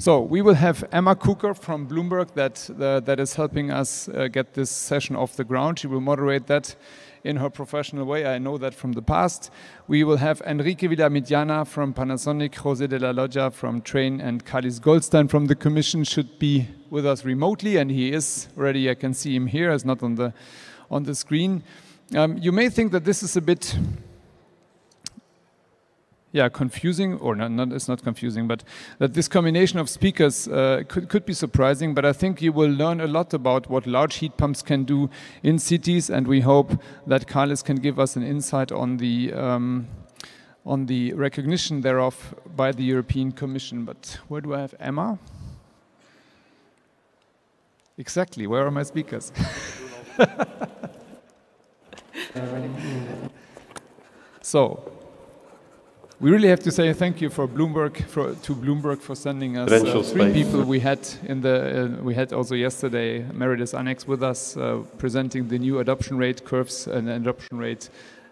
So we will have Emma Cooker from Bloomberg that, uh, that is helping us uh, get this session off the ground. She will moderate that in her professional way. I know that from the past. We will have Enrique Villamediana from Panasonic, Jose de la Loggia from Trane, and Karlis Goldstein from the Commission should be with us remotely, and he is already. I can see him here, as not on the on the screen. Um, you may think that this is a bit yeah, confusing, or not, not, it's not confusing, but that this combination of speakers uh, could, could be surprising. But I think you will learn a lot about what large heat pumps can do in cities, and we hope that Karlis can give us an insight on the um, on the recognition thereof by the European Commission. But where do I have Emma? Exactly. Where are my speakers? so we really have to say thank you for Bloomberg for, to Bloomberg for sending us uh, three people. We had in the uh, we had also yesterday Meredith Annex with us uh, presenting the new adoption rate curves and adoption rate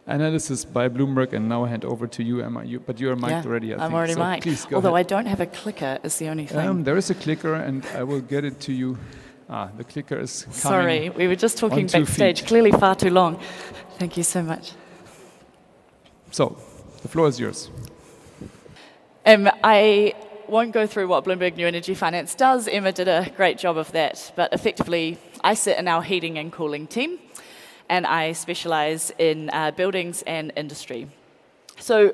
analysis by Bloomberg. And now I hand over to you, Emma. You, but you are mic'd yeah, already. I I'm think. already so mic'd. Although ahead. I don't have a clicker, is the only thing. Um, there is a clicker, and I will get it to you. Ah, the clicker is coming. Sorry, we were just talking backstage. Feet. Clearly far too long. Thank you so much. So, the floor is yours. Um, I won't go through what Bloomberg New Energy Finance does. Emma did a great job of that. But effectively, I sit in our heating and cooling team, and I specialize in uh, buildings and industry. So,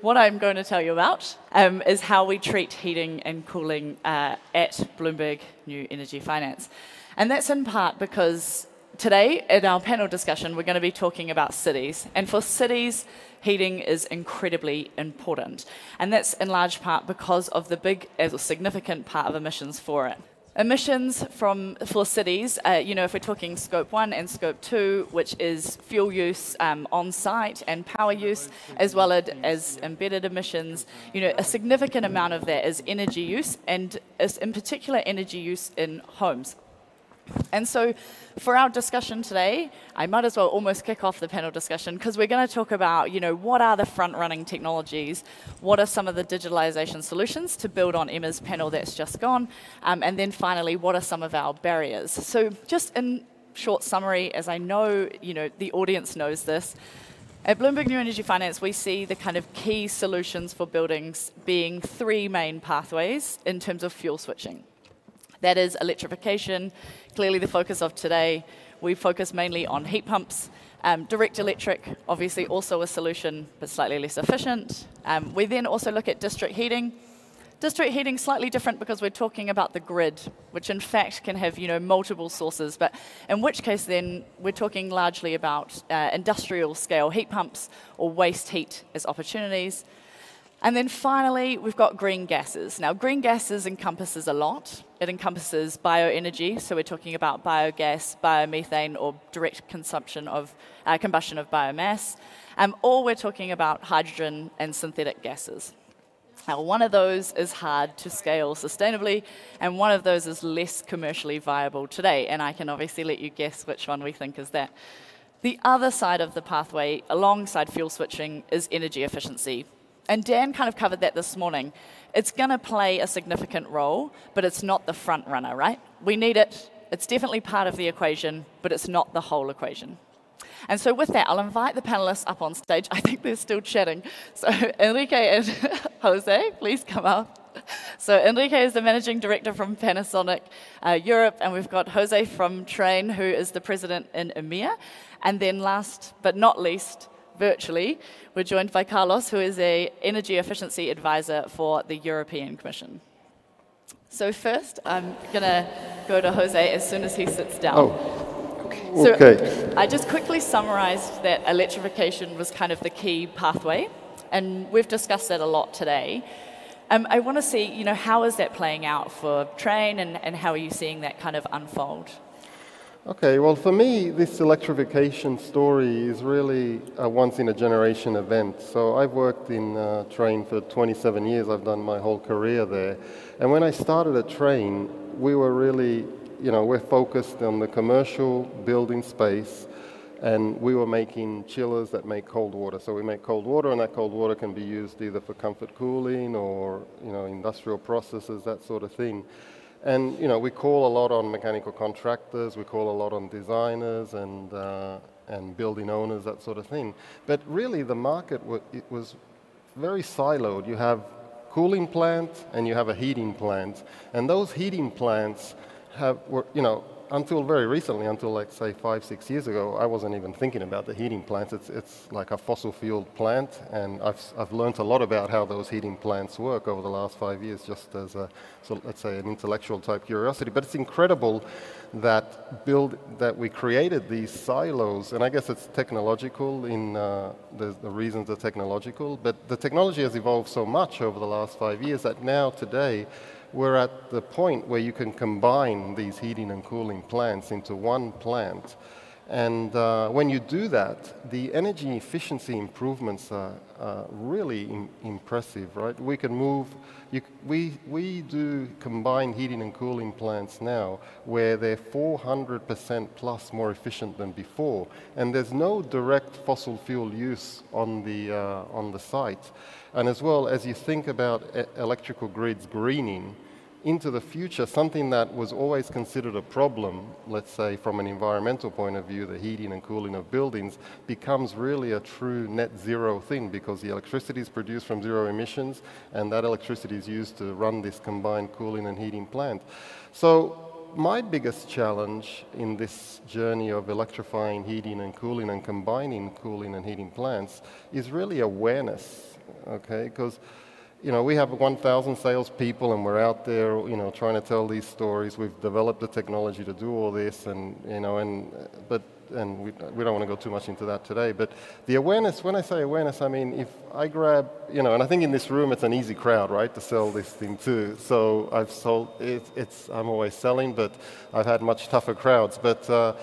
what I'm going to tell you about um, is how we treat heating and cooling uh, at Bloomberg New Energy Finance. And that's in part because today, in our panel discussion, we're going to be talking about cities. And for cities, heating is incredibly important. And that's in large part because of the big, as a significant part of emissions for it. Emissions from for cities, uh, you know, if we're talking scope one and scope two, which is fuel use um, on site and power use, as well as embedded emissions, you know, a significant amount of that is energy use, and is in particular energy use in homes. And so, for our discussion today, I might as well almost kick off the panel discussion because we're going to talk about, you know, what are the front-running technologies, what are some of the digitalization solutions to build on Emma's panel that's just gone, um, and then finally, what are some of our barriers? So, just in short summary, as I know, you know, the audience knows this. At Bloomberg New Energy Finance, we see the kind of key solutions for buildings being three main pathways in terms of fuel switching. That is electrification, clearly the focus of today. We focus mainly on heat pumps. Um, direct electric, obviously also a solution, but slightly less efficient. Um, we then also look at district heating. District heating slightly different because we're talking about the grid, which in fact can have you know multiple sources. But in which case, then we're talking largely about uh, industrial scale heat pumps or waste heat as opportunities. And then finally, we've got green gases. Now, green gases encompasses a lot. It encompasses bioenergy, so we're talking about biogas, biomethane, or direct consumption of uh, combustion of biomass. Um, or we're talking about hydrogen and synthetic gases. Now, one of those is hard to scale sustainably, and one of those is less commercially viable today. And I can obviously let you guess which one we think is that. The other side of the pathway, alongside fuel switching, is energy efficiency. And Dan kind of covered that this morning. It's going to play a significant role, but it's not the front runner, right? We need it. It's definitely part of the equation, but it's not the whole equation. And so, with that, I'll invite the panelists up on stage. I think they're still chatting. So, Enrique and Jose, please come up. So, Enrique is the managing director from Panasonic uh, Europe, and we've got Jose from Trane, who is the president in EMEA. And then, last but not least, virtually, we're joined by Carlos, who is a energy efficiency advisor for the European Commission. So first, I'm going to go to Jose as soon as he sits down. Oh, Okay. so okay. I just quickly summarized that electrification was kind of the key pathway, and we've discussed that a lot today. Um, I want to see, you know, how is that playing out for Trane, and, and how are you seeing that kind of unfold? Okay, well, for me, this electrification story is really a once in a generation event. So I've worked in uh, Trane for 27 years, I've done my whole career there. And when I started at Trane, we were really, you know, we're focused on the commercial building space. and we were making chillers that make cold water. So we make cold water, and that cold water can be used either for comfort cooling or you know industrial processes, that sort of thing. And you know we call a lot on mechanical contractors, we call a lot on designers and uh, and building owners, that sort of thing. But really, the market it was very siloed. You have cooling plant and you have a heating plant, and those heating plants have were you know until very recently, until like say five, six years ago, I wasn't even thinking about the heating plants. It's, it's like a fossil fuel plant, and I've, I've learned a lot about how those heating plants work over the last five years, just as a, so let's say, an intellectual type curiosity. But it's incredible that build that we created these silos, and I guess it's technological. In uh, the, the reasons are technological, but the technology has evolved so much over the last five years that now today we're at the point where you can combine these heating and cooling plants into one plant. And uh, when you do that, the energy efficiency improvements are, really Im impressive, right? We can move, you, we, we do combined heating and cooling plants now where they're 400% plus more efficient than before. And there's no direct fossil fuel use on the, uh, on the site. And as well, as you think about electrical grids greening, into the future, something that was always considered a problem, let's say from an environmental point of view, the heating and cooling of buildings, becomes really a true net zero thing because the electricity is produced from zero emissions and that electricity is used to run this combined cooling and heating plant. So my biggest challenge in this journey of electrifying heating and cooling and combining cooling and heating plants is really awareness okay? Because you know, we have 1,000 salespeople and we're out there, you know, trying to tell these stories. We've developed the technology to do all this and, you know, and, but, and we, we don't want to go too much into that today. But the awareness, when I say awareness, I mean, if I grab, you know, and I think in this room it's an easy crowd, right, to sell this thing too. So I've sold, it, it's, I'm always selling, but I've had much tougher crowds. But, uh,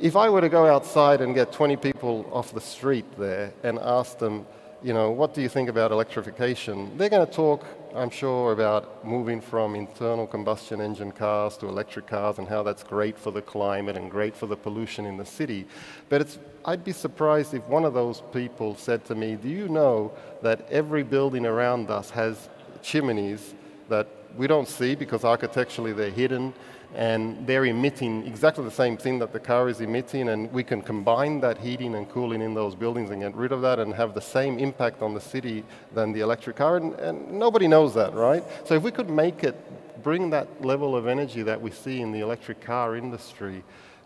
if I were to go outside and get 20 people off the street there and ask them, you know, what do you think about electrification? They're going to talk, I'm sure, about moving from internal combustion engine cars to electric cars and how that's great for the climate and great for the pollution in the city. But I'd be surprised if one of those people said to me, do you know that every building around us has chimneys that we don't see because architecturally they're hidden and they're emitting exactly the same thing that the car is emitting, and we can combine that heating and cooling in those buildings and get rid of that and have the same impact on the city than the electric car, and, and nobody knows that, right? So if we could make it, bring that level of energy that we see in the electric car industry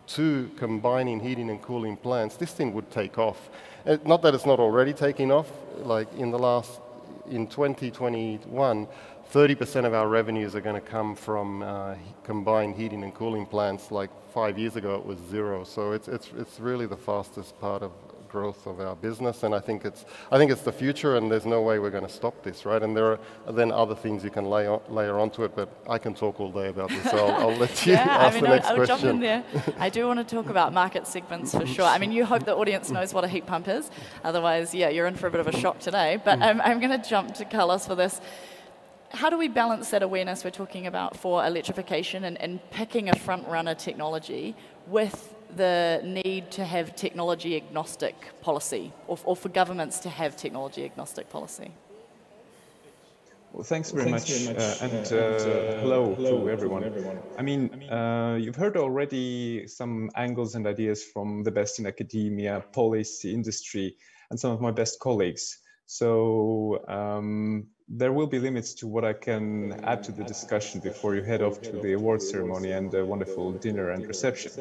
to combining heating and cooling plants, this thing would take off. Uh, not that it's not already taking off, like in the last, in 2021, 30% of our revenues are going to come from uh, combined heating and cooling plants. Like five years ago, it was zero. So it's, it's, it's really the fastest part of growth of our business, and I think it's I think it's the future, and there's no way we're going to stop this, right? And there are then other things you can lay on, layer onto it, but I can talk all day about this. So I'll, I'll let you yeah, ask I mean, the next I'll, question. I'll jump in there. I do want to talk about market segments for sure. I mean, you hope the audience knows what a heat pump is, otherwise, yeah, you're in for a bit of a shock today. But um, I'm going to jump to Carlos for this how do we balance that awareness we're talking about for electrification and, and picking a front runner technology with the need to have technology agnostic policy or, or for governments to have technology agnostic policy? Well, thanks very thanks much, very much. Uh, and, uh, uh, hello, hello, to everyone. To everyone. I mean, uh, you've heard already some angles and ideas from the best in academia, policy, industry, and some of my best colleagues. So um, there will be limits to what I can add to the discussion before you head off to the award ceremony and a wonderful dinner and reception.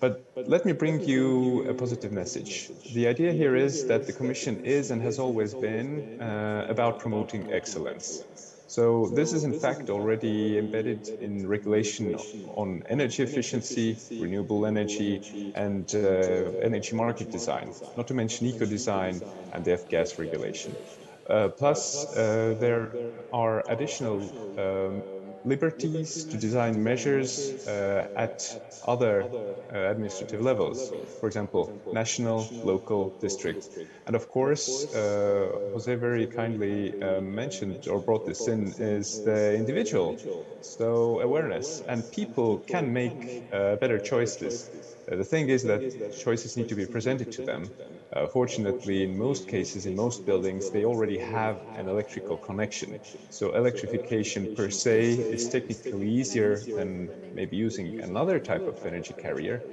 But let me bring you a positive message. The idea here is that the Commission is and has always been uh, about promoting excellence. So this is in fact already embedded in regulation on energy efficiency, renewable energy, and uh, energy market design, not to mention eco-design and the F-gas regulation. Uh, plus, uh, there are additional um, liberties to design measures uh, at other uh, administrative levels, for example, national, local, district. And of course, uh, Jose very kindly uh, mentioned or brought this in is the individual. So awareness and people can make better choices the thing is that choices need to be presented to them. Uh, fortunately, in most cases, in most buildings, they already have an electrical connection. So electrification per se is technically easier than maybe using another type of energy carrier.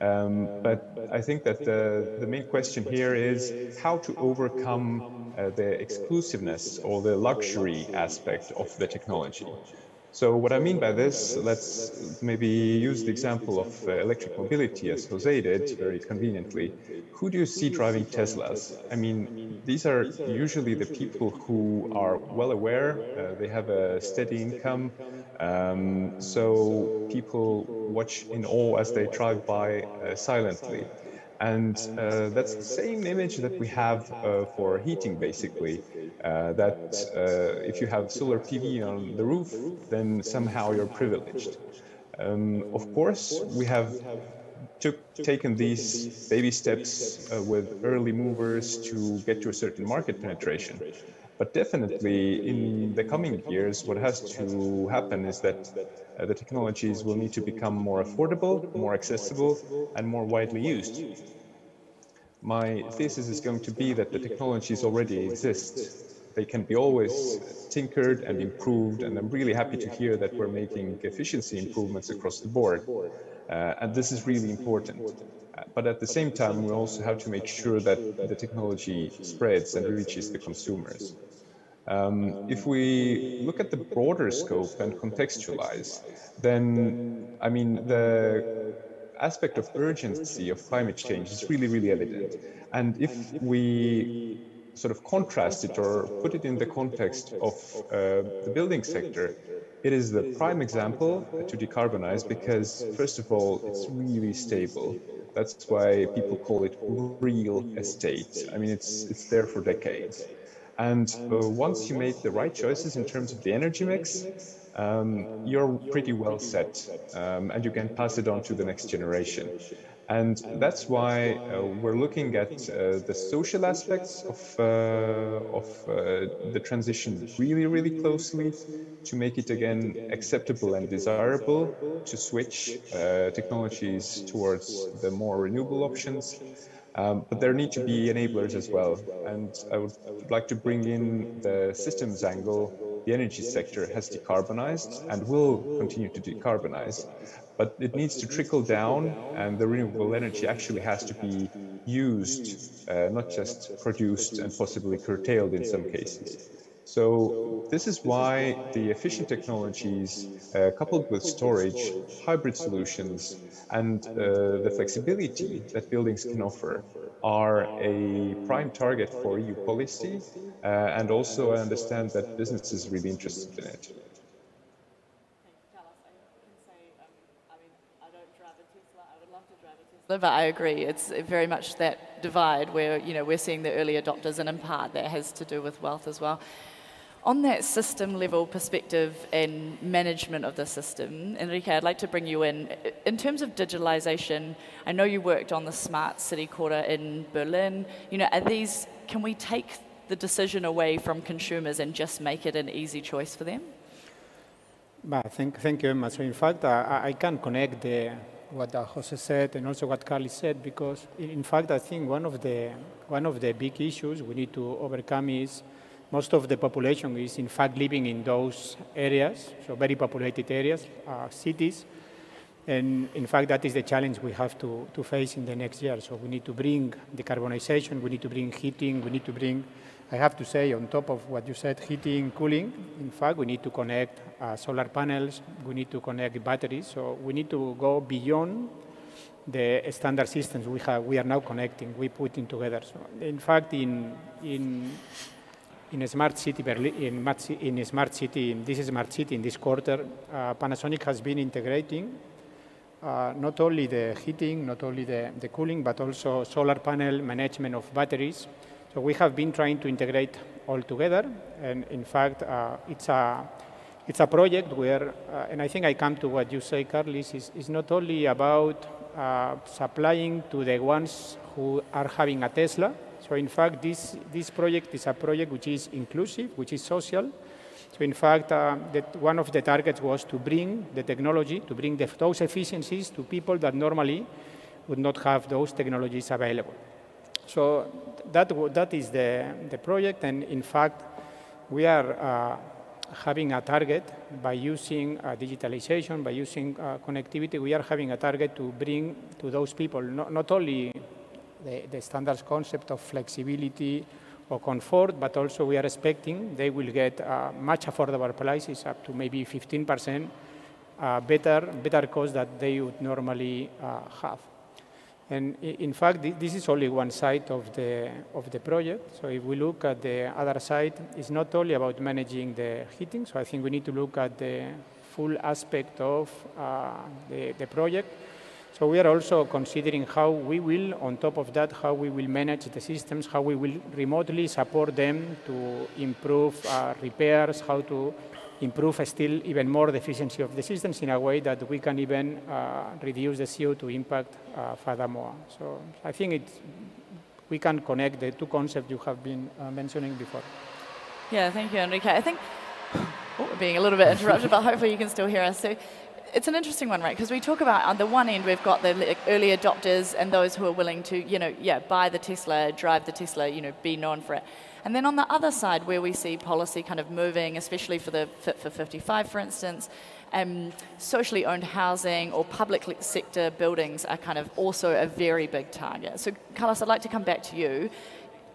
Um, but I think that the, the main question here is how to overcome uh, the exclusiveness or the luxury aspect of the technology. So what I mean by this, let's maybe use the example of uh, electric mobility as Jose did very conveniently. Who do you see driving Teslas? I mean, these are usually the people who are well aware, uh, they have a steady income, um, so people watch in awe as they drive by uh, silently. And uh, that's the same image that we have uh, for heating, basically. Uh, that uh, if you have solar PV on the roof, then somehow you're privileged. Um, of course, we have took, taken these baby steps uh, with early movers to get to a certain market penetration. But definitely in the coming years, what has to happen is that uh, the technologies will need to become more affordable, more accessible, and more widely used. My thesis is going to be that the technologies already exist. They can be always tinkered and improved, and I'm really happy to hear that we're making efficiency improvements across the board. Uh, and this is really important. But at the same time, we also have to make sure that the technology spreads and reaches the consumers. Um, if we look at the broader scope and contextualize, then, I mean, the aspect of urgency of climate change is really, really evident. And if we sort of contrast it or put it in the context of uh, the building sector, it is the prime example to decarbonize because, first of all, it's really stable. That's why people call it real estate. I mean, it's, it's there for decades. And uh, once you make the right choices in terms of the energy mix, um, you're pretty well set um, and you can pass it on to the next generation. And that's why uh, we're looking at uh, the social aspects of, uh, of uh, the transition really, really closely to make it again acceptable and desirable to switch uh, technologies towards the more renewable options. Um, but there need to be enablers as well. And I would like to bring in the systems angle the energy sector has decarbonized and will continue to decarbonize, but it needs to trickle down and the renewable energy actually has to be used, uh, not just produced and possibly curtailed in some cases. So this is why the efficient technologies uh, coupled with storage, hybrid solutions, and uh, the flexibility that buildings can offer are a prime target for EU policy. Uh, and also I understand that business is really interested in it. But I agree, it's very much that divide where you know we're seeing the early adopters, and in part that has to do with wealth as well. On that system level perspective and management of the system, Enrique, I'd like to bring you in. In terms of digitalization, I know you worked on the smart city quarter in Berlin. You know, are these, can we take the decision away from consumers and just make it an easy choice for them? But thank, thank you, very much. in fact, I, I can connect the, what Jose said and also what Carly said because in fact, I think one of the, one of the big issues we need to overcome is most of the population is in fact living in those areas, so very populated areas, uh, cities. And in fact, that is the challenge we have to, to face in the next year. So we need to bring decarbonization, we need to bring heating, we need to bring, I have to say, on top of what you said, heating, cooling, in fact, we need to connect uh, solar panels, we need to connect batteries. So we need to go beyond the standard systems we have, we are now connecting, we putting together. So in fact, in, in in a smart city, Berlin, in, in smart city, in this smart city, in this quarter, uh, Panasonic has been integrating uh, not only the heating, not only the, the cooling, but also solar panel management of batteries. So we have been trying to integrate all together, and in fact, uh, it's a it's a project where, uh, and I think I come to what you say, Karlis, is, is not only about uh, supplying to the ones who are having a Tesla, so in fact, this, this project is a project which is inclusive, which is social. So in fact, uh, that one of the targets was to bring the technology, to bring the, those efficiencies to people that normally would not have those technologies available. So that, that is the, the project, and in fact, we are uh, having a target by using uh, digitalization, by using uh, connectivity, we are having a target to bring to those people not, not only the, the standards concept of flexibility or comfort, but also we are expecting they will get uh, much affordable prices up to maybe 15% uh, better, better cost that they would normally uh, have. And in fact, this is only one side of the, of the project. So if we look at the other side, it's not only about managing the heating. So I think we need to look at the full aspect of uh, the, the project. So we are also considering how we will, on top of that, how we will manage the systems, how we will remotely support them to improve uh, repairs, how to improve still even more the efficiency of the systems in a way that we can even uh, reduce the CO2 impact uh, furthermore. So I think we can connect the two concepts you have been uh, mentioning before. Yeah, thank you, Enrique. I think oh, we're being a little bit interrupted, but hopefully you can still hear us. So it's an interesting one, right? Because we talk about on the one end we've got the early adopters and those who are willing to, you know, yeah, buy the Tesla, drive the Tesla, you know, be known for it. And then on the other side, where we see policy kind of moving, especially for the Fit for 55, for instance, um, socially owned housing or public sector buildings are kind of also a very big target. So, Carlos, I'd like to come back to you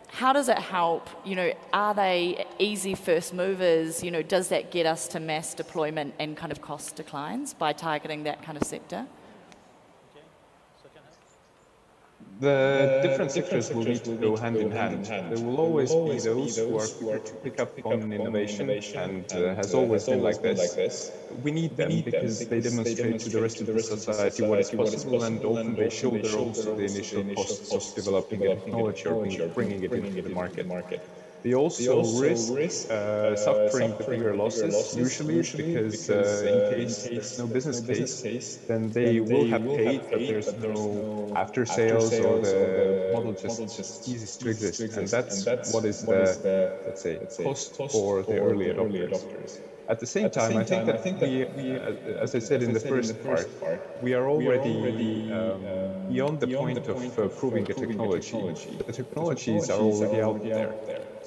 how does it help? You know, are they easy first movers? You know, does that get us to mass deployment and kind of cost declines by targeting that kind of sector? The different sectors will need to go hand in hand. There will always be those who are quick to pick up on innovation and uh, has always been like this. We need them because they demonstrate to the rest of the society what is possible and often they shoulder also the initial costs of developing a technology or bringing it into the market. They also, also risk, risk uh, uh suffering the bigger losses, losses usually, usually, because, because uh, in uh, case there's no business, no business case, then they, will, have will paid, but there's, but there's no after sales, or the model just, just ceases to exist. And that's, and that's what is the, let's say, cost for the early adopters. At the same At time, the same I, think time I think that we, we uh, as I said in the first part, part, we are already, we are already um, um, beyond the beyond point, the point of uh, proving the technology. technology. The technologies are already out there.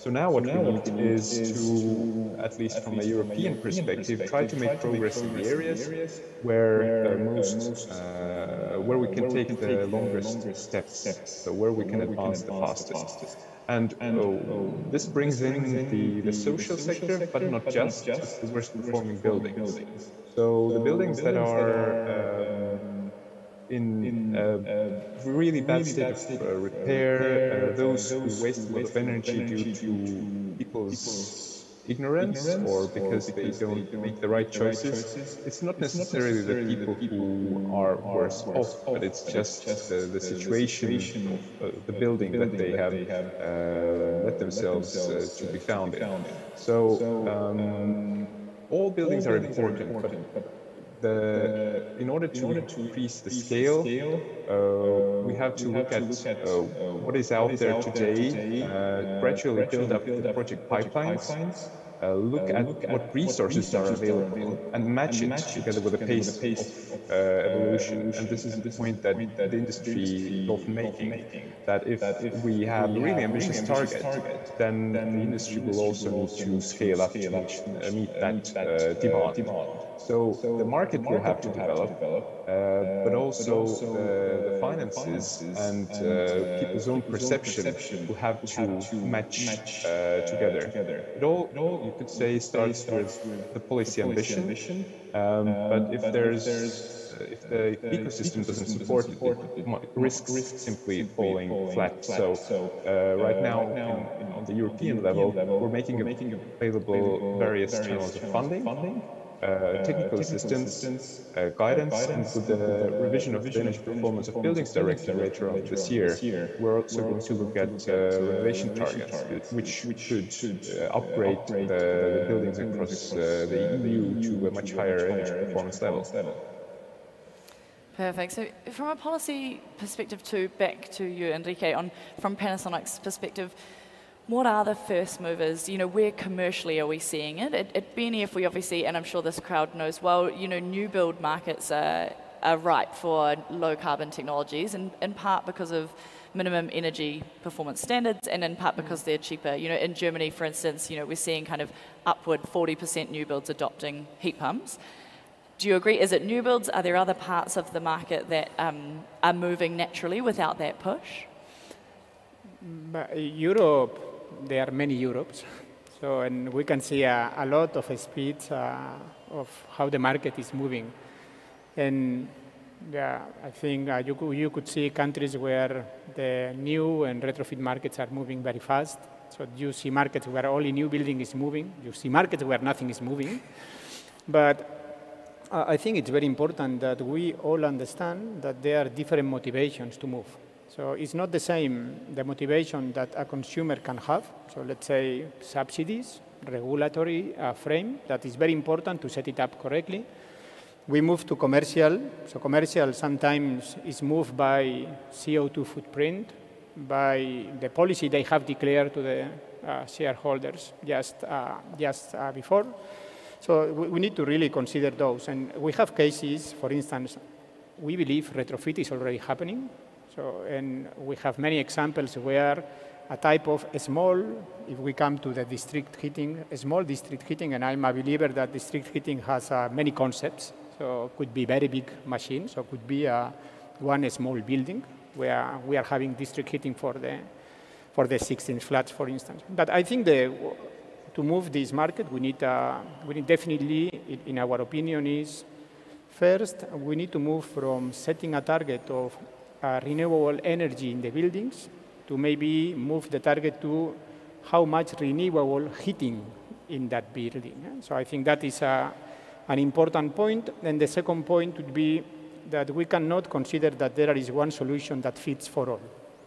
So now what now we need is, to, at least from a European perspective, try to make progress in the areas where uh, most, uh, where we can take the longest steps, so where we can advance the fastest. And, and oh, this brings in the, the social sector, but not just, just the worst performing buildings. So the buildings that are um, in, in uh, uh, really bad state of uh, repair, uh, those who waste a lot of energy due to people's ignorance or because they don't make the right choices. It's not necessarily the people who are worse off, but it's just the, the situation of uh, the building that they have uh, let themselves uh, to be found in. So um, all buildings are important, but the, in order to, in order to increase the scale, uh, uh, we have to we look, have at, look at uh, what is out, what is there, out today, today uh, gradually build up the project pipelines, pipelines uh, look, uh, at, look at what resources, what resources are, available, are available and match, and it together with the pace, the pace of, uh, evolution. evolution. And this is the point that, point that the industry is often making, making, that if, that if we have a really ambitious, ambitious target, target, then, then the industry will also need to scale up to meet that demand. So, so the market, the will have to develop, develop uh, uh, but also, but also uh, the finances and, and uh, people's own perception, perception will have to, have to match, match together. together. It all, it all, you could say, starts with the policy ambition, ambition um, but if there's if the ecosystem doesn't support it, it risks simply falling flat. So uh, right now, in, on the European level, we're making available various channels of funding uh, Uh, technical assistance, uh, guidance, and with the revision of the energy performance of buildings directive later on this year, we're also going to look at uh, uh renovation targets, which should uh, upgrade the buildings across the EU to a much higher energy performance level. Perfect. So from a policy perspective too, back to you, Enrique, on from Panasonic's perspective, what are the first movers? You know, where commercially are we seeing it? At, at BNEF, we obviously, and I'm sure this crowd knows well, you know, new build markets are are ripe for low carbon technologies, and in part because of minimum energy performance standards, and in part because they're cheaper. You know, in Germany, for instance, you know, we're seeing kind of upward 40% new builds adopting heat pumps. Do you agree? Is it new builds? Are there other parts of the market that um, are moving naturally without that push? Europe, there are many Europes. So, and we can see a, a lot of speeds uh, of how the market is moving. And yeah, I think uh, you, could, you could see countries where the new and retrofit markets are moving very fast. So you see markets where only new building is moving. You see markets where nothing is moving. But uh, I think it's very important that we all understand that there are different motivations to move. So it's not the same the motivation that a consumer can have. So let's say subsidies, regulatory uh, frame that is very important to set it up correctly we move to commercial. So commercial sometimes is moved by CO2 footprint, by the policy they have declared to the uh, shareholders just, uh, just uh, before. So we, we, need to really consider those. And we have cases, for instance, we believe retrofit is already happening. So, and we have many examples where a type of small, if we come to the district heating, a small district heating, and I'm a believer that district heating has uh, many concepts. So could be very big machines, so could be uh, one small building where we are having district heating for the for the 16 flats, for instance. But I think the, to move this market, we need, uh, we need definitely, in our opinion, is first we need to move from setting a target of Uh, renewable energy in the buildings to maybe move the target to how much renewable heating in that building. So I think that is a an important point. And the second point would be that we cannot consider that there is one solution that fits for all.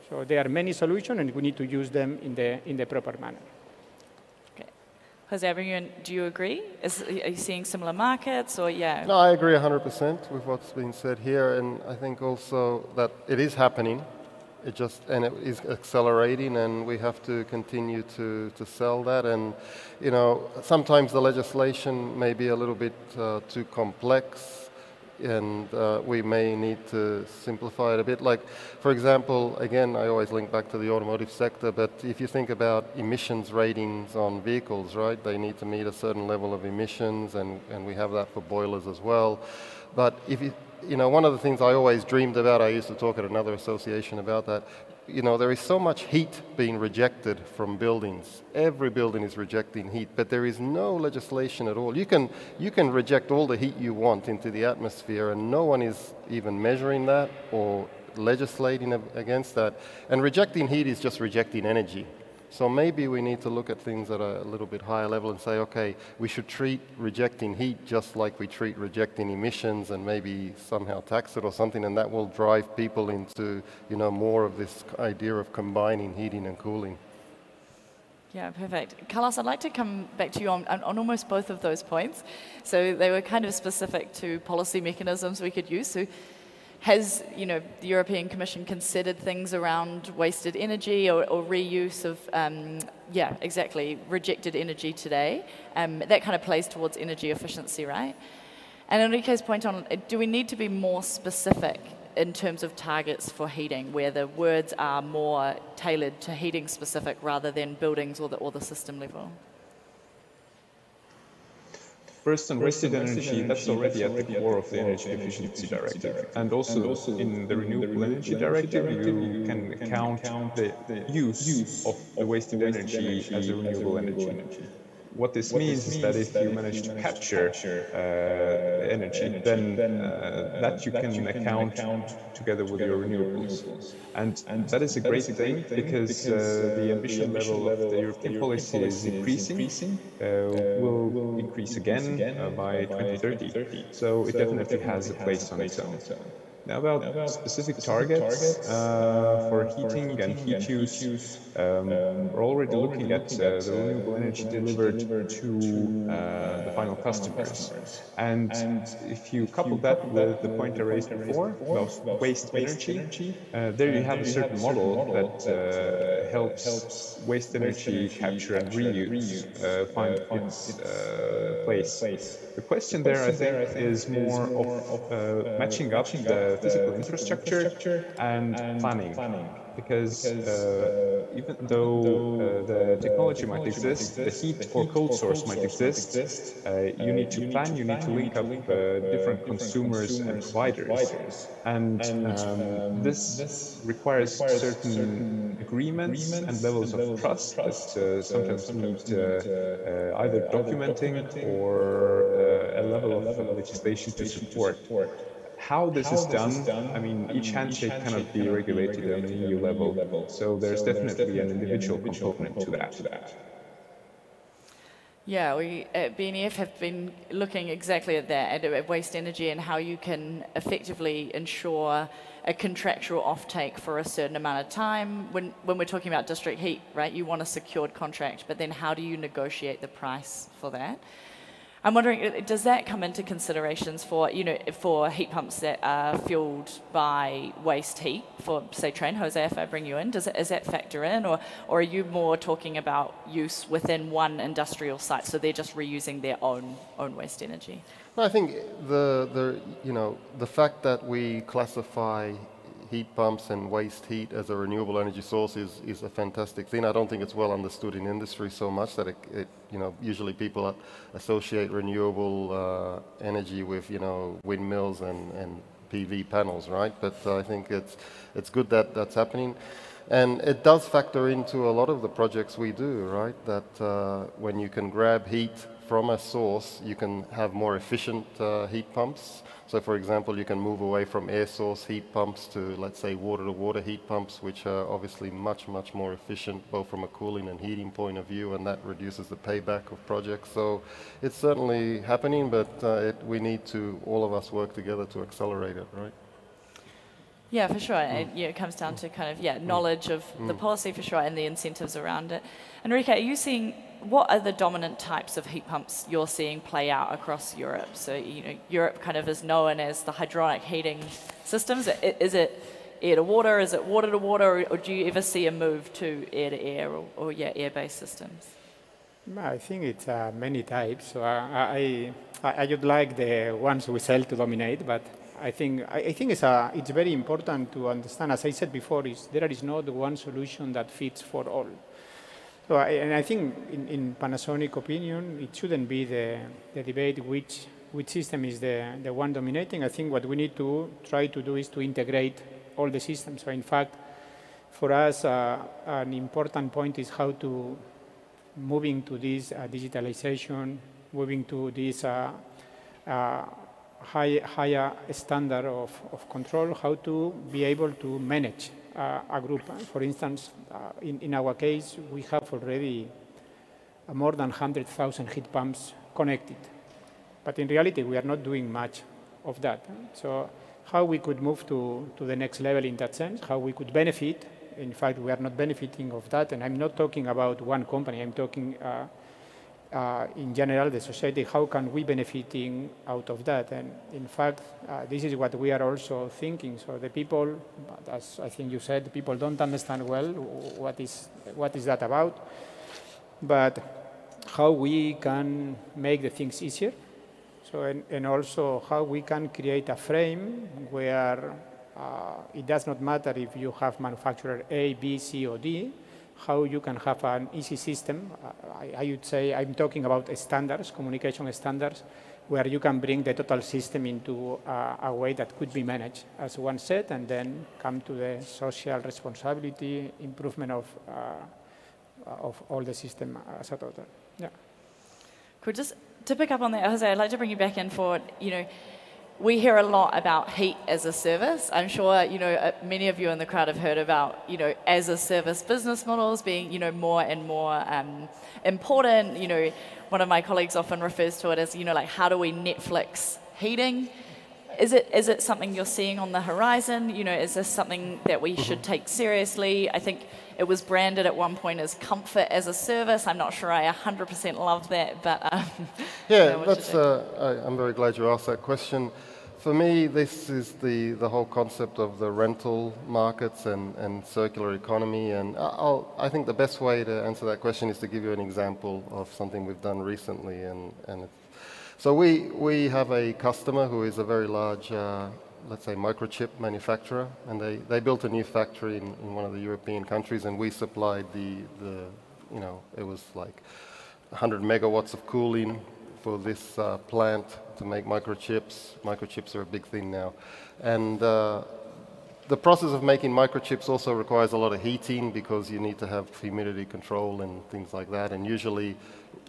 So there are many solutions, and we need to use them in the, in the proper manner. Jose do you agree? Is, are you seeing similar markets, or yeah? No, I agree 100% with what's been said here, and I think also that it is happening. It just and it is accelerating, and we have to continue to, to sell that. And you know, sometimes the legislation may be a little bit uh, too complex, and uh, we may need to simplify it a bit. Like, for example, again, I always link back to the automotive sector, but if you think about emissions ratings on vehicles, right, they need to meet a certain level of emissions, and, and we have that for boilers as well. But if you you know, one of the things I always dreamed about, I used to talk at another association about that, you know, there is so much heat being rejected from buildings. Every building is rejecting heat, but there is no legislation at all. You can, you can reject all the heat you want into the atmosphere, and no one is even measuring that or legislating against that. And rejecting heat is just rejecting energy. So maybe we need to look at things at a little bit higher level and say, okay, we should treat rejecting heat just like we treat rejecting emissions and maybe somehow tax it or something, and that will drive people into, you know, more of this idea of combining heating and cooling. Yeah, perfect. Carlos, I'd like to come back to you on, on almost both of those points. So they were kind of specific to policy mechanisms we could use. So has you know the European Commission considered things around wasted energy or, or reuse of um, yeah exactly rejected energy today? Um, that kind of plays towards energy efficiency, right? And Enrique's point on do we need to be more specific in terms of targets for heating, where the words are more tailored to heating specific rather than buildings or the or the system level? First, on wasted energy, that's already at the core of the Energy Efficiency Directive. And also in the Renewable Energy Directive, you can count the use of the wasted energy as a renewable energy. What this means is that if you manage to capture uh, energy, then uh, that you can account together with your renewables. And that is a great thing because uh, the ambition level of the European policy is increasing, uh, will increase again uh, by 2030. So it definitely has a place on its own. Now about, about specific, specific targets, targets uh, for heating, heating and heat use, use um, we're already looking at uh, the renewable energy delivered to uh, the final customers. And if you couple that with the point I raised before about waste energy, uh, there you have a certain model that uh, helps waste energy capture and reuse uh, find its place. The question there, I think, is more of matching up the physical infrastructure and planning because uh, even though uh, the technology might exist, the heat or cold source might exist, uh, you need to plan, you need to link up uh, different consumers and providers. And um, this requires certain agreements and levels of trust that uh, sometimes need uh, either documenting or a level of legislation to support. How this, How is, this done, is done, I mean, each handshake, handshake cannot be regulated, regulated on an EU level, level. So there's so definitely, definitely an individual, individual component, component to, that. to that. Yeah, we uh, at BNEF have been looking exactly at that, at waste energy and how you can effectively ensure a contractual offtake for a certain amount of time. When, when we're talking about district heat, right, you want a secured contract, but then how do you negotiate the price for that? I'm wondering, does that come into considerations for, you know, for heat pumps that are fueled by waste heat for, say, Trane, Jose, if I bring you in, does, it, does that factor in? Or, or are you more talking about use within one industrial site, so they're just reusing their own, own waste energy? Well, I think the, the, you know, the fact that we classify heat pumps and waste heat as a renewable energy source is, is a fantastic thing. I don't think it's well understood in industry so much that it, it you know, usually people associate renewable uh, energy with, you know, windmills and, and PV panels, right? But uh, I think it's, it's good that that's happening. And it does factor into a lot of the projects we do, right? That uh, when you can grab heat from a source, you can have more efficient uh, heat pumps. So for example, you can move away from air source heat pumps to, let's say, water-to-water heat pumps, which are obviously much, much more efficient, both from a cooling and heating point of view, and that reduces the payback of projects. So it's certainly happening, but uh, it, we need to, all of us work together to accelerate it, right? Yeah, for sure. Mm. It, yeah, it comes down to kind of, yeah, knowledge of mm. the policy for sure and the incentives around it. Enrique, are you seeing what are the dominant types of heat pumps you're seeing play out across Europe? So, you know, Europe kind of is known as the hydronic heating systems. Is it air to water? Is it water to water? Or, do you ever see a move to air to air or, or yeah, air-based systems? I think it's uh, many types. So I, I, I would like the ones we sell to dominate, but I think, I, think it's, a, it's very important to understand, as I said before, is there is not one solution that fits for all. So I, and I think in, in, Panasonic opinion, it shouldn't be the, the debate which, which system is the, the one dominating. I think what we need to try to do is to integrate all the systems. So in fact, for us, uh, an important point is how to moving to this uh, digitalization, moving to this uh, uh high, higher standard of, of control, how to be able to manage a group. For instance, uh, in, in our case, we have already more than 100,000 heat pumps connected. But in reality, we are not doing much of that. So how we could move to, to the next level in that sense, how we could benefit. In fact, we are not benefiting of that. And I'm not talking about one company. I'm talking uh, uh, in general, the society, how can we benefiting out of that? And in fact, uh, this is what we are also thinking. So the people, as I think you said, people don't understand well what is, what is that about, but how we can make the things easier. So, and, and also how we can create a frame where uh, it does not matter if you have manufacturer A, B, C, or D, how you can have an easy system. I, I, would say I'm talking about standards, communication standards, where you can bring the total system into a, a way that could be managed as one set and then come to the social responsibility, improvement of, uh, of all the system as a total. Yeah. Could just to pick up on that, Jose, I'd like to bring you back in for, you know, we hear a lot about heat as a service. I'm sure you know uh, many of you in the crowd have heard about you know as a service business models being you know more and more um, important. You know, one of my colleagues often refers to it as you know like how do we Netflix heating. is it is it something you're seeing on the horizon? You know, is this something that we should mm-hmm. take seriously? I think it was branded at one point as comfort as a service. I'm not sure I 100% love that, but um, yeah, that's. Uh, I, I'm very glad you asked that question. For me, this is the, the whole concept of the rental markets and, and circular economy. And I'll, I think the best way to answer that question is to give you an example of something we've done recently. And, and so we, we have a customer who is a very large, uh, let's say, microchip manufacturer. And they, they built a new factory in, in one of the European countries, and we supplied the, the you know, it was like 100 megawatts of cooling for this uh, plant to make microchips. Microchips are a big thing now. And uh, the process of making microchips also requires a lot of heating because you need to have humidity control and things like that. And usually,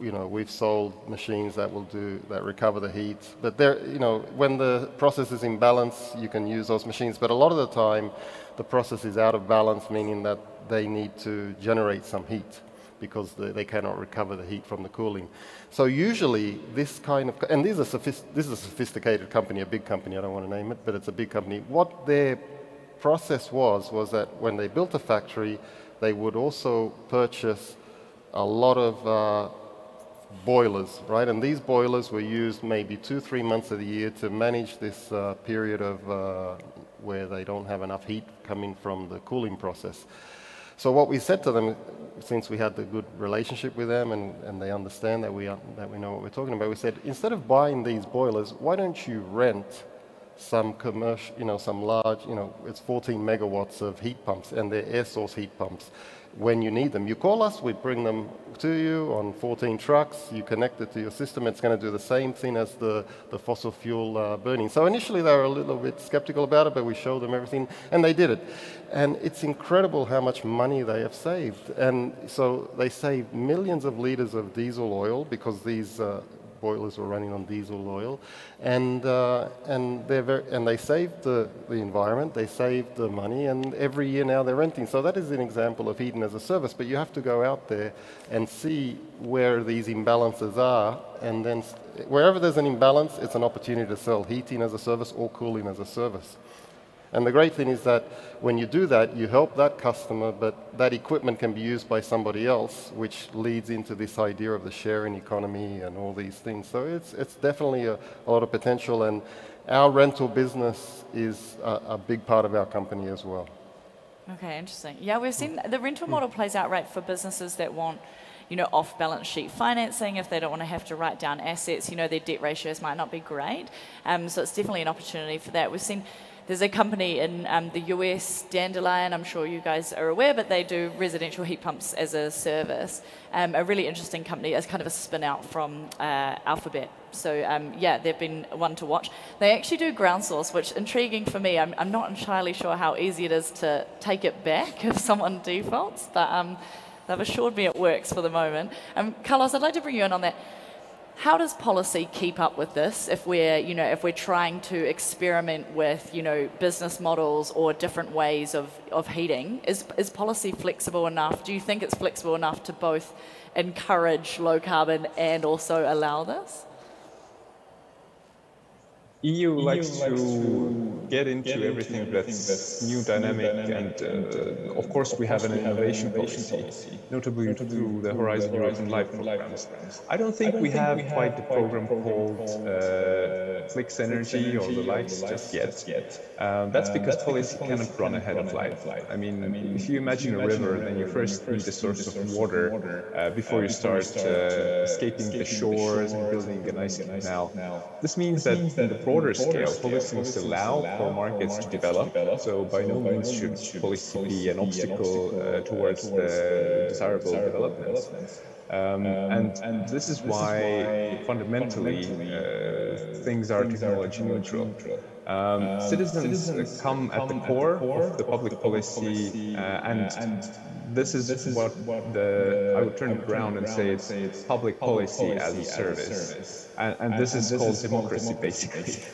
you know, we've sold machines that will do that recover the heat. But there, you know, when the process is in balance, you can use those machines. But a lot of the time, the process is out of balance, meaning that they need to generate some heat because they, cannot recover the heat from the cooling. So usually this kind of, and this is, a this is a sophisticated company, a big company, I don't want to name it, but it's a big company. What their process was, was that when they built a factory, they would also purchase a lot of uh, boilers, right? And these boilers were used maybe two, three months of the year to manage this uh, period of uh, where they don't have enough heat coming from the cooling process. So what we said to them, since we had the good relationship with them and, and they understand that we, are, that we know what we're talking about, we said, instead of buying these boilers, why don't you rent some commercial, you know, some large, you know, it's 14 megawatts of heat pumps and they're air source heat pumps when you need them. You call us, we bring them to you on 14 trucks, you connect it to your system, it's going to do the same thing as the, the fossil fuel uh, burning. So initially they were a little bit skeptical about it, but we showed them everything, and they did it. And it's incredible how much money they have saved. And so they saved millions of liters of diesel oil because these uh, boilers were running on diesel oil, and uh, and they and they saved the, the environment, they saved the money, and every year now they're renting. So that is an example of heating as a service. But you have to go out there and see where these imbalances are, and then wherever there's an imbalance, it's an opportunity to sell heating as a service or cooling as a service. And the great thing is that when you do that, you help that customer, but that equipment can be used by somebody else, which leads into this idea of the sharing economy and all these things. So it's, it's definitely a, a lot of potential, and our rental business is a, a big part of our company as well. Okay, interesting. Yeah, we've seen the rental model plays out right for businesses that want you know, off balance sheet financing, if they don't want to have to write down assets, you know, their debt ratios might not be great. Um, so it's definitely an opportunity for that. We've seen there's a company in um, the US, Dandelion, I'm sure you guys are aware, but they do residential heat pumps as a service. Um, a really interesting company as kind of a spin out from uh, Alphabet. So um, yeah, they've been one to watch. They actually do ground source, which intriguing for me. I'm, I'm not entirely sure how easy it is to take it back if someone defaults, but um, they've assured me it works for the moment. Um, Karlis, I'd like to bring you in on that how does policy keep up with this if we're, you know, if we're trying to experiment with, you know, business models or different ways of, of heating? Is, is policy flexible enough? Do you think it's flexible enough to both encourage low carbon and also allow this? EU, likes, to get into, get everything, into that's, that's new, dynamic, dynamic and, uh, uh, of course we have an innovation policy, policy, notably, notably through the Horizon Europe and Life programs. I don't think, I don't we, think have we have quite the program, program called uh, uh Flex Energy or the likes just yet. Um, that's because that's policy because cannot run ahead of life. I mean, I mean, if you imagine a river, then you first need a source of water uh, before you start escaping the shores and building a nice canal. This means that the broader scale, policy must allow for markets to develop. So by no means should policy be an obstacle uh, towards the desirable developments. Um, and, and, this is why fundamentally uh, things are technology neutral. Um, citizens, citizens come at the core of the public policy, uh, and, and this is, this is what, what the, I would turn it around and say it's public policy as a service. And, and, this is called democracy, basically.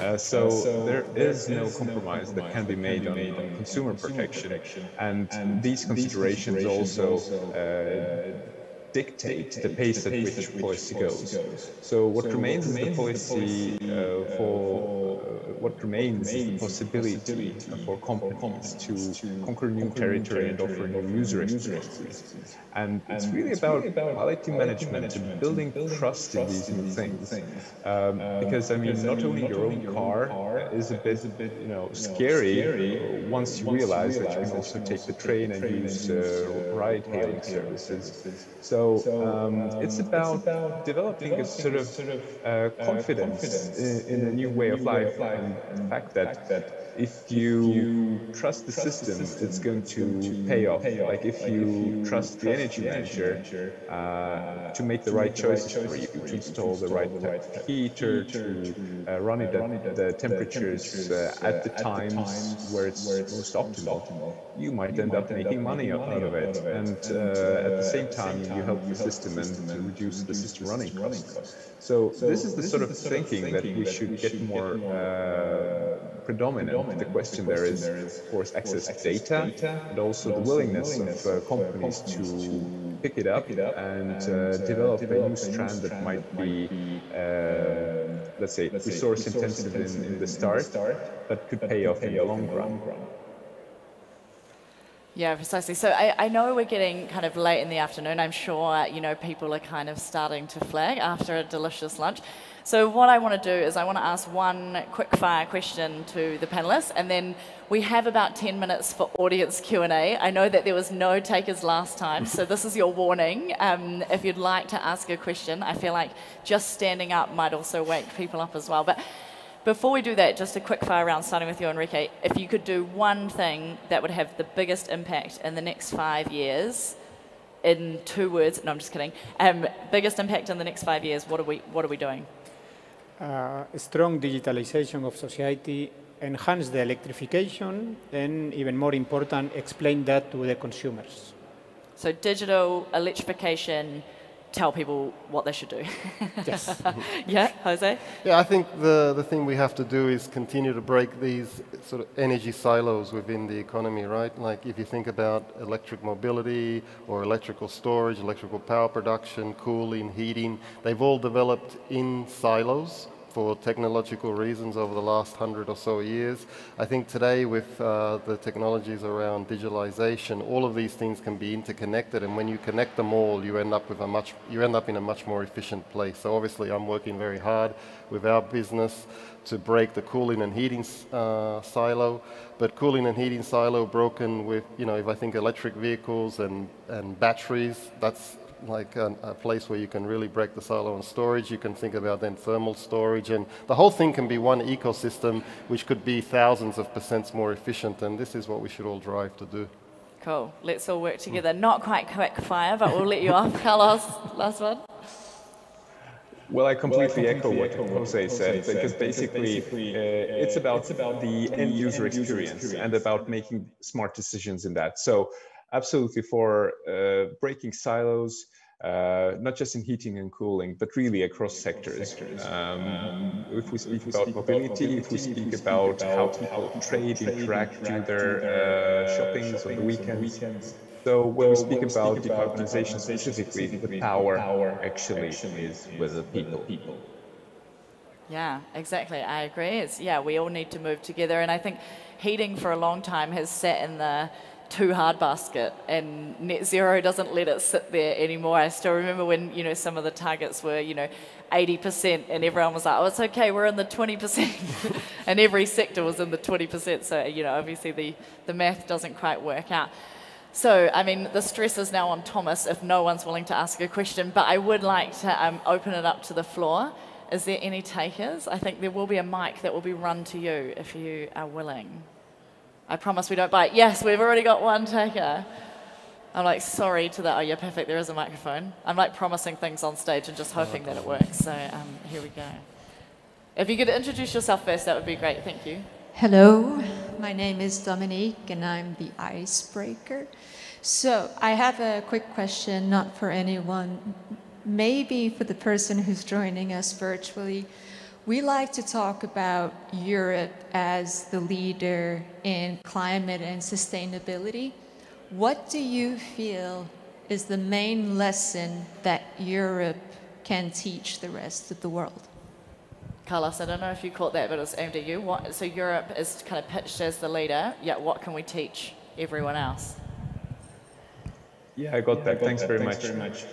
Uh, so, there is no compromise that can be made on, on consumer protection. And these considerations also uh, dictate the pace at which policy goes. So what remains is the policy uh, for what remains is the possibility for companies to conquer new territory and offer new user experiences. And it's really about quality management and building trust in these new things. Um, because I mean, not only your own car is a bit, you know, scary once you realize that you can also take the train and use uh, ride-hailing services. So um, it's about developing a sort of uh, confidence in, in, a new way of life the fact that if you trust the system, it's going to pay off. Like if you trust the energy manager uh, to make the right choices for you, to install the right heater, to uh, run it at the temperatures uh, at the times where it's most optimal, you might end up making money out of it. And uh, at the same time, you help the system and reduce the system running costs. So this is the sort of thinking that we should get more uh, predominant. The question there is, of course, access to data, and also the willingness of uh, companies to pick it up and uh, develop a new strand that might be, uh, let's say, resource intensive in, in the start, but could pay off in the long run. Yeah, precisely. So I, I, know we're getting kind of late in the afternoon. I'm sure, you know, people are kind of starting to flag after a delicious lunch. So what I want to do is I want to ask one quick fire question to the panelists and then we have about 10 minutes for audience Q&A. I know that there was no takers last time, so this is your warning. Um, if you'd like to ask a question, I feel like just standing up might also wake people up as well. But before we do that, just a quick fire round, starting with you, Enrique. If you could do one thing that would have the biggest impact in the next five years, in two words, no, I'm just kidding. Um, biggest impact in the next five years, what are we, what are we doing? Uh, strong digitalization of society, enhance the electrification, and even more important, explain that to the consumers. So digital electrification, tell people what they should do. yes. yeah, Jose? Yeah, I think the, the thing we have to do is continue to break these sort of energy silos within the economy, right? Like if you think about electric mobility or electrical storage, electrical power production, cooling, heating, they've all developed in silos for technological reasons over the last hundred or so years. I think today with uh, the technologies around digitalization, all of these things can be interconnected and when you connect them all, you end up with a much, you end up in a much more efficient place. So obviously I'm working very hard with our business to break the cooling and heating uh, silo, but cooling and heating silo broken with, you know, if I think electric vehicles and, and batteries, that's like a, a, place where you can really break the silo on storage. You can think about then thermal storage, and the whole thing can be one ecosystem, which could be thousands of percents more efficient. And this is what we should all drive to do. Cool. Let's all work together. Not quite quick fire, but we'll let you off. Karlis, last one. Well, I completely, well, I completely echo, what Jose, Jose said, said, because basically, basically uh, it's, about it's about the end user experience, experience and about making smart decisions in that. So absolutely for uh, breaking silos, uh, not just in heating and cooling, but really across sectors. Um, if we speak about mobility, if we speak about how people trade, interact, do their uh, shoppings on the weekends. So when we speak about decarbonization specifically, the power actually is with the people. Yeah, exactly. I agree. It's, yeah, we all need to move together. And I think heating for a long time has sat in the too hard basket and net zero doesn't let it sit there anymore. I still remember when, you know, some of the targets were, you know, 80% and everyone was like, oh, it's okay, we're in the 20%. and every sector was in the 20%. So, you know, obviously the, the math doesn't quite work out. So, I mean, the stress is now on Thomas if no one's willing to ask a question, but I would like to um, open it up to the floor. Is there any takers? I think there will be a mic that will be run to you if you are willing. I promise we don't bite. Yes, we've already got one taker. I'm like, sorry to that. Oh, yeah, perfect. There is a microphone. I'm like promising things on stage and just hoping that it works. So um, here we go. If you could introduce yourself first, that would be great. Thank you. Hello, my name is Dominique and I'm the icebreaker. So I have a quick question, not for anyone, maybe for the person who's joining us virtually. We like to talk about Europe as the leader in climate and sustainability. What do you feel is the main lesson that Europe can teach the rest of the world? Karlis, I don't know if you caught that, but it was aimed at you. What, so Europe is kind of pitched as the leader, yet what can we teach everyone else? Yeah, I got yeah, that. I got Thanks, that. Very, Thanks much. very much.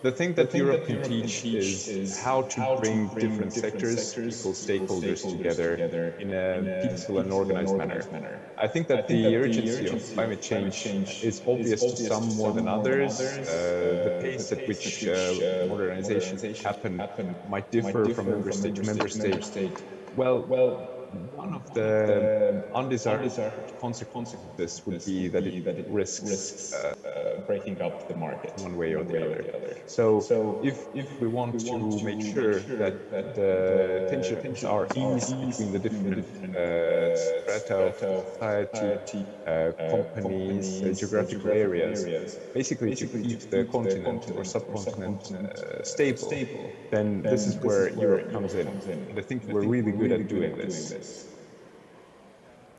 The thing that, the Europe, can, teach is, is how to how bring, bring different, different sectors, people, stakeholders, stakeholders together, together, in a, peaceful and organized, organized manner. manner. I think that, I think the, that urgency the of climate change, change is obvious, to some more than others. Uh, the pace at which uh, modernization happen might differ from member state to member state. Well, well one of the undesired consequences of this would be that it, that it risks uh, uh, breaking up the market one way or the other. So, so if, if we want to make sure that, that the tensions are eased between the different uh, strata of society, uh, companies, uh, geographical areas, basically to keep the continent or subcontinent uh, stable, then this is where Europe comes in. And I think we're really good at doing this.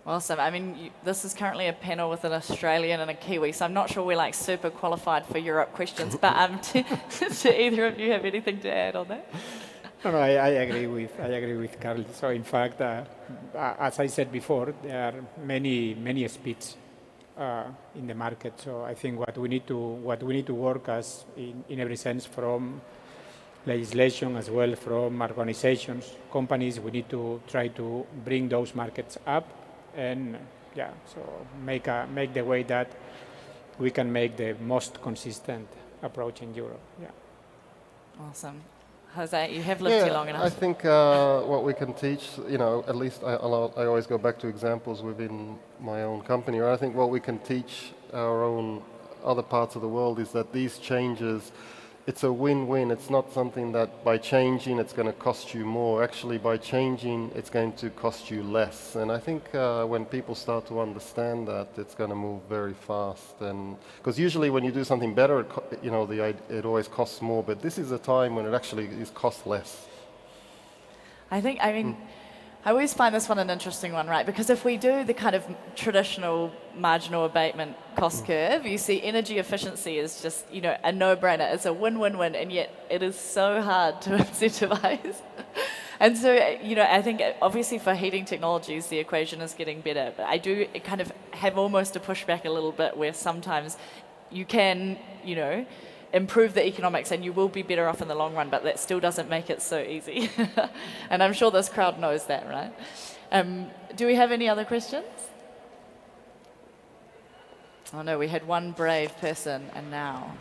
Awesome. I mean, you, this is currently a panel with an Australian and a Kiwi, so I'm not sure we're like super qualified for Europe questions. But um, to, to either of you have anything to add on that? No, no, I, I agree with I agree with Carl. So in fact, uh, as I said before, there are many many speeds uh, in the market. So I think what we need to what we need to work as in, in every sense from legislation as well from organizations, companies, we need to try to bring those markets up and yeah, so make, a, make the way that we can make the most consistent approach in Europe. Yeah. Awesome. Jose, you have lived yeah, here long enough. I think uh, what we can teach, you know, at least I, I always go back to examples within my own company. Or I think what we can teach our own other parts of the world is that these changes it's a win-win. It's not something that by changing it's going to cost you more. Actually, by changing it's going to cost you less. And I think uh, when people start to understand that, it's going to move very fast. And because usually when you do something better, it, you know, the, it always costs more. But this is a time when it actually is cost less. I think. I mean. Mm. I always find this one an interesting one, right? Because if we do the kind of traditional marginal abatement cost mm. curve, you see energy efficiency is just, you know, a no-brainer. It's a win-win-win, and yet it is so hard to incentivize. and so, you know, I think obviously for heating technologies, the equation is getting better. But I do kind of have almost a pushback a little bit where sometimes you can, you know, improve the economics and you will be better off in the long run, but that still doesn't make it so easy. and I'm sure this crowd knows that, right? Um, do we have any other questions? Oh no, we had one brave person and now.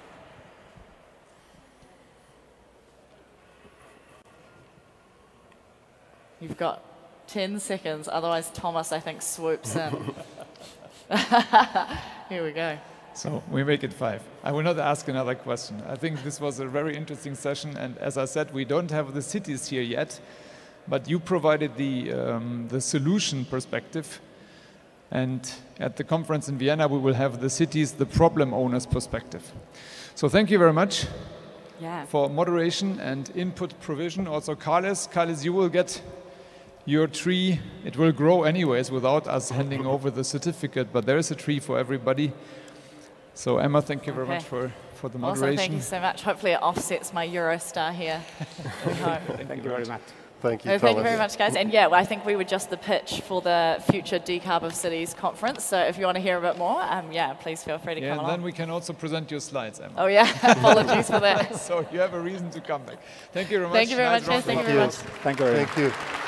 You've got 10 seconds, otherwise Thomas, I think, swoops in. Here we go. So we make it five. I will not ask another question. I think this was a very interesting session, and as I said, we don't have the cities here yet, but you provided the, um, the solution perspective. And at the conference in Vienna, we will have the cities, the problem owners perspective. So thank you very much yeah. for moderation and input provision. Also, Karlis, Karlis, you will get your tree. It will grow anyways without us handing over the certificate, but there is a tree for everybody. So Emma, thank you very okay. much for, for the moderation. Also, thank you so much. Hopefully it offsets my Eurostar here. thank, thank you very much. Thank you, no, Thank you very much, guys. And yeah, well, I think we were just the pitch for the future Decarb of Cities conference. So if you want to hear a bit more, um, yeah, please feel free to yeah, come and along. then we can also present your slides, Emma. Oh, yeah. Apologies for that. so you have a reason to come back. Thank you very much. Thank you very nice much, guys. Thank you very much. Thank you. Thank you.